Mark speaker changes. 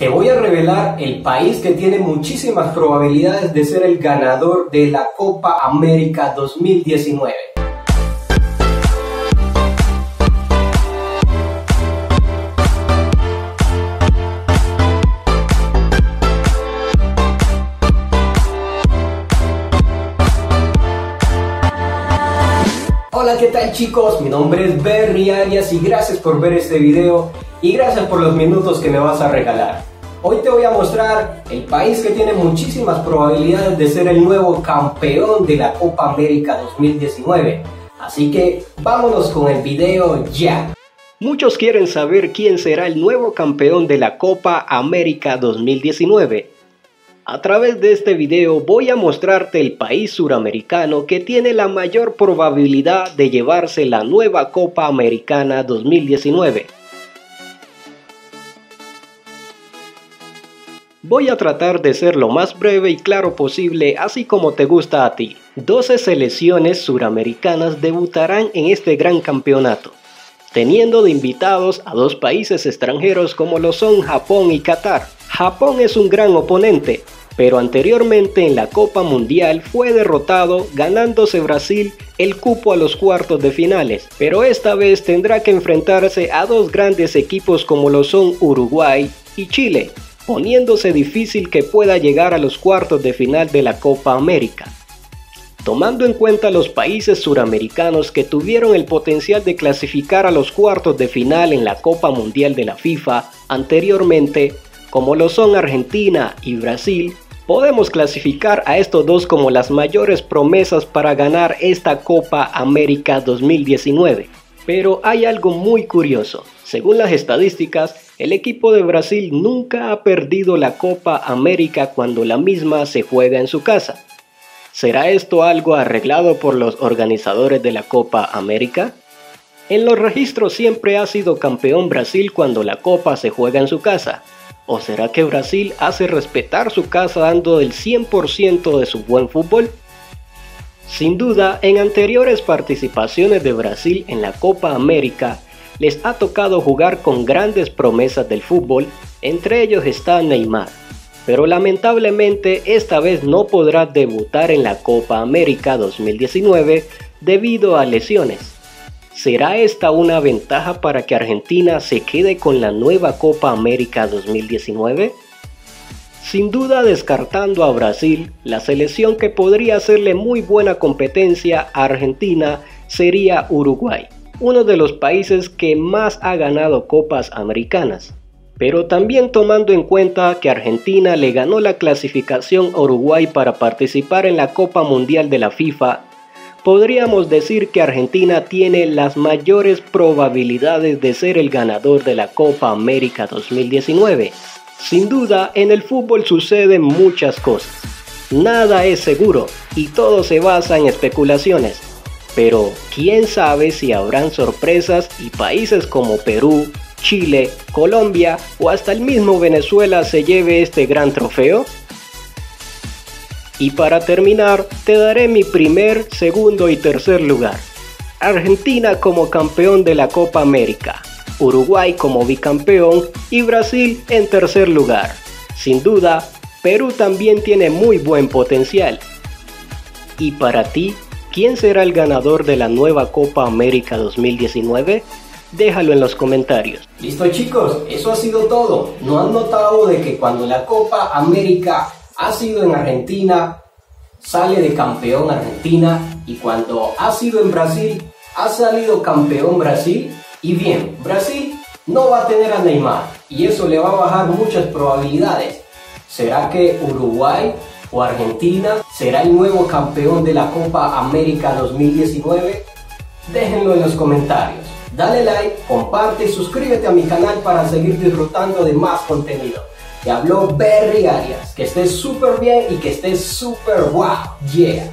Speaker 1: Te voy a revelar el país que tiene muchísimas probabilidades de ser el ganador de la Copa América 2019. Hola, ¿qué tal chicos? Mi nombre es Berry Arias y gracias por ver este video y gracias por los minutos que me vas a regalar. Hoy te voy a mostrar el país que tiene muchísimas probabilidades de ser el nuevo campeón de la Copa América 2019. Así que vámonos con el video ya.
Speaker 2: Muchos quieren saber quién será el nuevo campeón de la Copa América 2019. A través de este video voy a mostrarte el país suramericano que tiene la mayor probabilidad de llevarse la nueva Copa Americana 2019. Voy a tratar de ser lo más breve y claro posible, así como te gusta a ti. 12 selecciones suramericanas debutarán en este gran campeonato, teniendo de invitados a dos países extranjeros como lo son Japón y Qatar. Japón es un gran oponente, pero anteriormente en la Copa Mundial fue derrotado ganándose Brasil el cupo a los cuartos de finales, pero esta vez tendrá que enfrentarse a dos grandes equipos como lo son Uruguay y Chile, poniéndose difícil que pueda llegar a los cuartos de final de la Copa América. Tomando en cuenta los países suramericanos que tuvieron el potencial de clasificar a los cuartos de final en la Copa Mundial de la FIFA anteriormente, como lo son Argentina y Brasil, podemos clasificar a estos dos como las mayores promesas para ganar esta Copa América 2019. Pero hay algo muy curioso. Según las estadísticas, el equipo de Brasil nunca ha perdido la Copa América cuando la misma se juega en su casa. ¿Será esto algo arreglado por los organizadores de la Copa América? En los registros siempre ha sido campeón Brasil cuando la Copa se juega en su casa, ¿O será que Brasil hace respetar su casa dando el 100% de su buen fútbol? Sin duda, en anteriores participaciones de Brasil en la Copa América, les ha tocado jugar con grandes promesas del fútbol, entre ellos está Neymar, pero lamentablemente esta vez no podrá debutar en la Copa América 2019 debido a lesiones. ¿Será esta una ventaja para que Argentina se quede con la nueva Copa América 2019? Sin duda descartando a Brasil, la selección que podría hacerle muy buena competencia a Argentina sería Uruguay, uno de los países que más ha ganado copas americanas. Pero también tomando en cuenta que Argentina le ganó la clasificación a Uruguay para participar en la Copa Mundial de la FIFA podríamos decir que Argentina tiene las mayores probabilidades de ser el ganador de la Copa América 2019. Sin duda, en el fútbol suceden muchas cosas. Nada es seguro y todo se basa en especulaciones. Pero, ¿quién sabe si habrán sorpresas y países como Perú, Chile, Colombia o hasta el mismo Venezuela se lleve este gran trofeo? Y para terminar, te daré mi primer, segundo y tercer lugar. Argentina como campeón de la Copa América, Uruguay como bicampeón y Brasil en tercer lugar. Sin duda, Perú también tiene muy buen potencial. ¿Y para ti, quién será el ganador de la nueva Copa América 2019? Déjalo en los comentarios.
Speaker 1: Listo chicos, eso ha sido todo. ¿No han notado de que cuando la Copa América ha sido en Argentina, sale de campeón Argentina y cuando ha sido en Brasil, ha salido campeón Brasil y bien, Brasil no va a tener a Neymar y eso le va a bajar muchas probabilidades. ¿Será que Uruguay o Argentina será el nuevo campeón de la Copa América 2019? Déjenlo en los comentarios. Dale like, comparte y suscríbete a mi canal para seguir disfrutando de más contenido. Te habló Berry Arias. Que estés súper bien y que estés súper wow. Yeah.